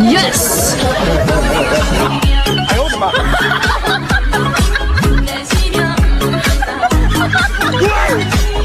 ，Yes。哎呦我的妈！